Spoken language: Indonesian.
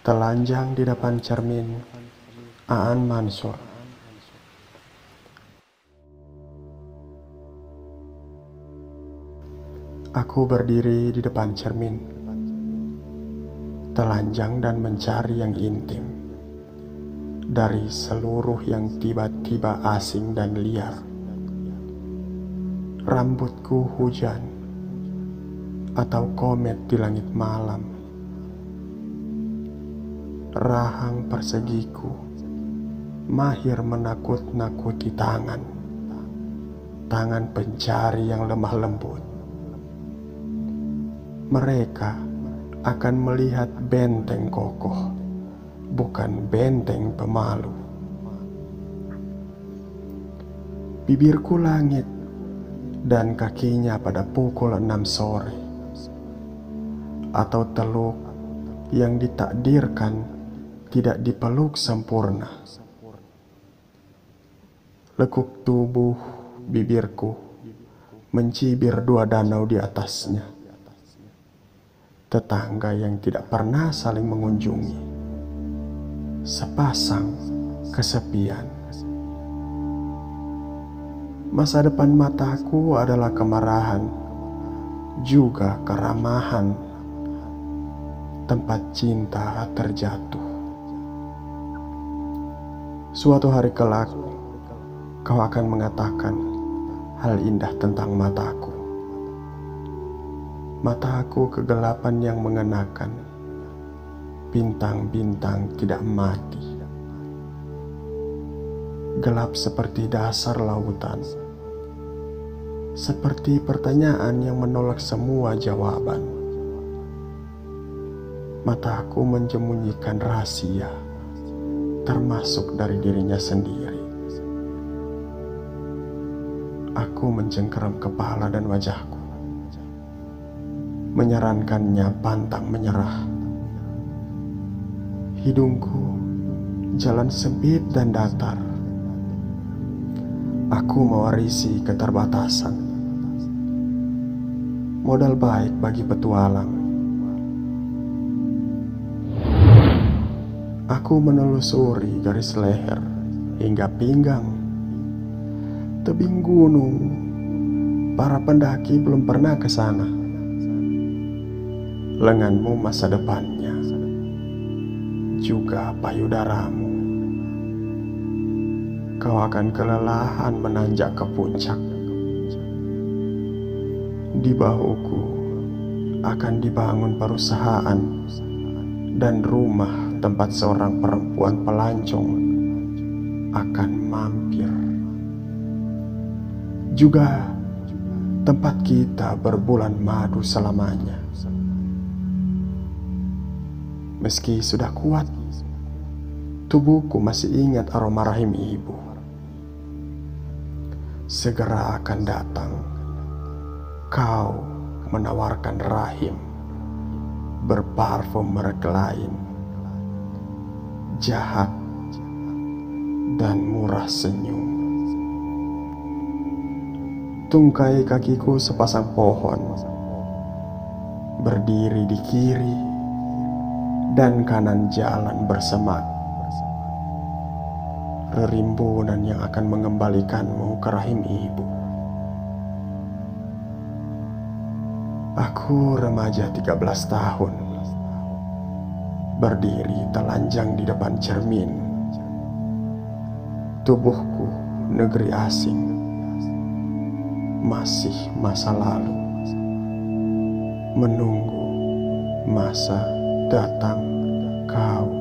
Telanjang di depan cermin, Aan Mansur. Aku berdiri di depan cermin, telanjang dan mencari yang intim dari seluruh yang tiba-tiba asing dan liar. Rambutku hujan atau komet di langit malam. Rahang persegiku. Mahir menakut-nakuti tangan, tangan pencari yang lemah lembut. Mereka akan melihat benteng kokoh, bukan benteng pemalu. Bibirku langit dan kakinya pada pukul enam sore, atau teluk yang ditakdirkan tidak dipeluk sempurna. Lekuk tubuh bibirku mencibir dua danau di atasnya tetangga yang tidak pernah saling mengunjungi, sepasang kesepian. Masa depan mataku adalah kemarahan, juga keramahan, tempat cinta terjatuh. Suatu hari kelak, kau akan mengatakan hal indah tentang mataku mataku kegelapan yang mengenakan bintang-bintang tidak mati. Gelap seperti dasar lautan, seperti pertanyaan yang menolak semua jawaban. Mataku menjemunyikan rahasia, termasuk dari dirinya sendiri. Aku mencengkeram kepala dan wajahku menyarankannya pantang menyerah. Hidungku jalan sempit dan datar. Aku mewarisi keterbatasan. Modal baik bagi petualang. Aku menelusuri garis leher hingga pinggang. Tebing gunung, para pendaki belum pernah ke sana lenganmu masa depannya, juga payudaramu. Kau akan kelelahan menanjak ke puncak. Di bahuku akan dibangun perusahaan dan rumah tempat seorang perempuan pelancong akan mampir. Juga tempat kita berbulan madu selamanya. Meski sudah kuat, tubuhku masih ingat aroma rahim ibu. Segera akan datang, kau menawarkan rahim berparfum merek lain, jahat dan murah senyum. Tungkai kakiku sepasang pohon berdiri di kiri dan kanan jalan bersemak. Rerimbunan yang akan mengembalikanmu ke rahim ibu. Aku remaja 13 tahun. Berdiri telanjang di depan cermin. Tubuhku negeri asing. Masih masa lalu. Menunggu masa datang kau.